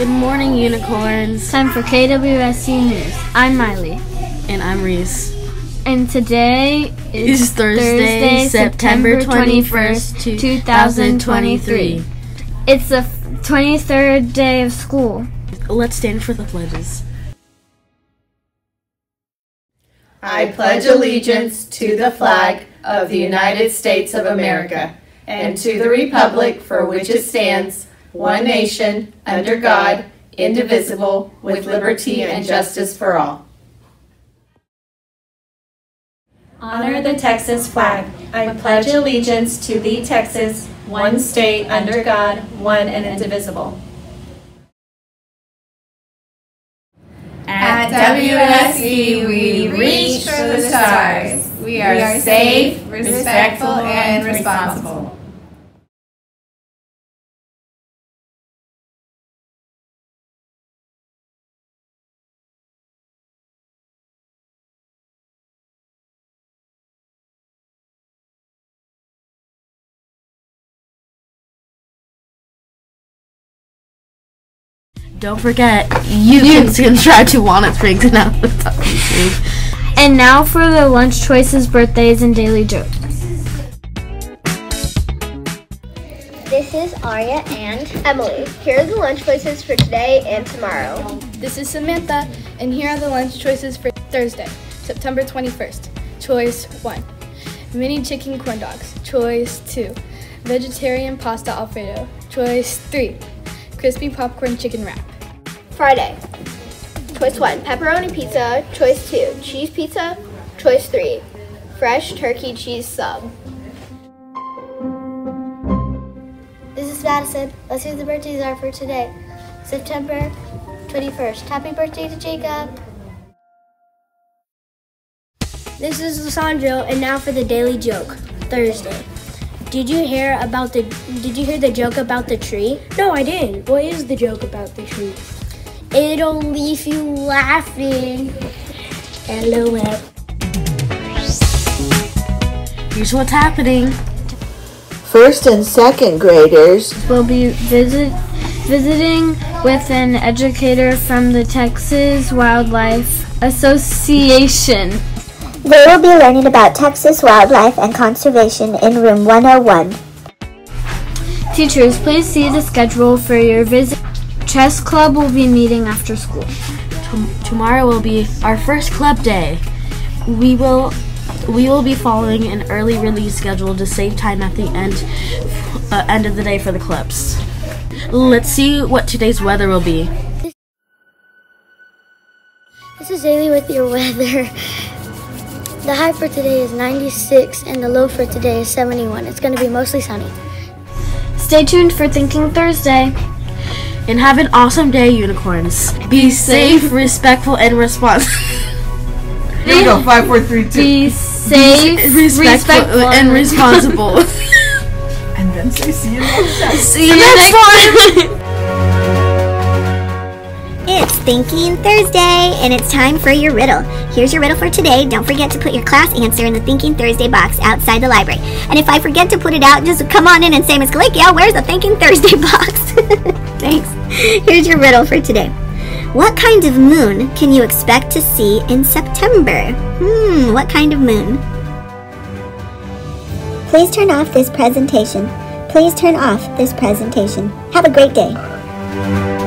Good morning, unicorns. Time for KWSE News. I'm Miley. And I'm Reese. And today is It's Thursday, September 21st, 2023. It's the 23rd day of school. Let's stand for the pledges. I pledge allegiance to the flag of the United States of America and to the republic for which it stands, one nation, under God, indivisible, with liberty and justice for all. Honor the Texas flag. I pledge allegiance to the Texas, one state under God, one and indivisible. At WSE, we reach for the stars. We are safe, respectful, and responsible. Don't forget, you can subscribe to Walnut Springs and now And now for the lunch choices, birthdays, and daily jokes. This is Arya and Emily. Here are the lunch choices for today and tomorrow. This is Samantha, and here are the lunch choices for Thursday, September 21st. Choice 1 Mini chicken corn dogs. Choice 2 Vegetarian pasta alfredo. Choice 3 Crispy popcorn chicken wrap. Friday. Choice 1 Pepperoni pizza. Choice 2 Cheese pizza. Choice 3 Fresh turkey cheese sub. This is Madison. Let's see what the birthdays are for today. September 21st. Happy birthday to Jacob. This is Lissandro, and now for the daily joke. Thursday. Did you hear about the Did you hear the joke about the tree? No, I didn't. What is the joke about the tree? It'll leave you laughing. LOL. Here's what's happening. First and second graders will be visit, visiting with an educator from the Texas Wildlife Association. They will be learning about Texas wildlife and conservation in room 101. Teachers, please see the schedule for your visit. Chess club will be meeting after school. Tom- tomorrow will be our first club day. We will we will be following an early release schedule to save time at the end uh, end of the day for the clubs. Let's see what today's weather will be. This is Haley with your weather. The high for today is 96 and the low for today is 71. It's going to be mostly sunny. Stay tuned for Thinking Thursday. And have an awesome day, unicorns. Be safe, respectful, and responsible. Here we go. Five, four, three, two. Be safe, respectful, respectful, and responsible. And then say see you next time. See you next time. Thinking Thursday, and it's time for your riddle. Here's your riddle for today. Don't forget to put your class answer in the Thinking Thursday box outside the library. And if I forget to put it out, just come on in and say, Miss Galicia, where's the Thinking Thursday box? Thanks. Here's your riddle for today. What kind of moon can you expect to see in September? Hmm, what kind of moon? Please turn off this presentation. Please turn off this presentation. Have a great day.